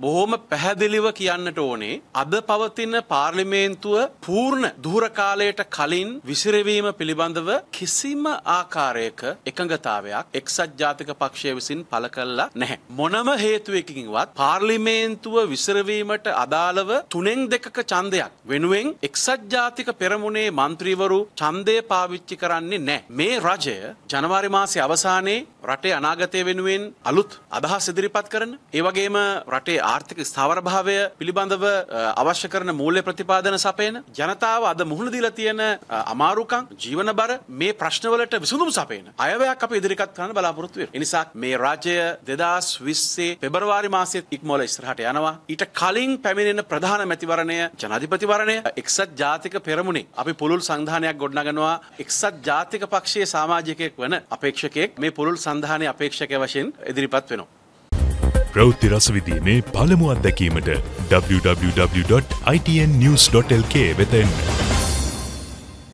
බොහෝම පැහැදිලිව කියන්නට ඕනේ අද පවතින පාර්ලිමේන්තුව පූර්ණ දුර කාලයට කලින් විසිරවීම පිළිබඳව කිසිම ආකාරයක එකඟතාවයක් එක්සත් ජාතික පක්ෂය විසින් පළ කල්ලා නැහැ. මොනම හේතුවකින්වත් පාර්ලිමේන්තුව විසිරවීමට අදාළව තුනෙන් දෙකක චන්දයක් වෙනුවෙන් එක්සත් ජාතික පෙරමුණේ මන්ත්‍රීවරු ඡන්දය පාවිච්චි කරන්නේ නැහැ. මේ රජය ජනවාරි මාසේ අවසානයේ රටේ අනාගතය වෙනුවෙන් අලුත් අදහස් ඉදිරිපත් කරන ඒ වගේම රටේ ආර්ථික ස්ථාවරභාවය පිළිබඳව අවශ්‍ය කරන මූල්‍ය ප්‍රතිපාදන සපයන ජනතාව අද මුහුණ දීලා තියෙන අමාරුකම් ජීවන බර මේ ප්‍රශ්නවලට විසඳුම් සපයන අයවැයක් අප ඉදිරිපත් කරන්න බලාපොරොත්තු වෙනවා. ඒ නිසා මේ රාජ්‍ය 2020 පෙබරවාරි මාසයේ ඉක්මවල ඉස්සරහට යනවා. ඊට කලින් පැමිණෙන ප්‍රධාන මැතිවරණය ජනාධිපතිවරණය එක්සත් ජාතික පෙරමුණේ අපි පුළුල් සංධානයක් ගොඩනගනවා එක්සත් ජාතික පක්ෂයේ සමාජිකයෙක් වන අපේක්ෂකයෙක් මේ පුළුල් සංධානය අපේක්ෂකය වශයෙන් ඉදිරිපත් වෙනවා. ප්‍රවෘත්ති රසවිදීමේ පළමු අත්දැකීමට www.itnnews.lk වෙතෙන්න.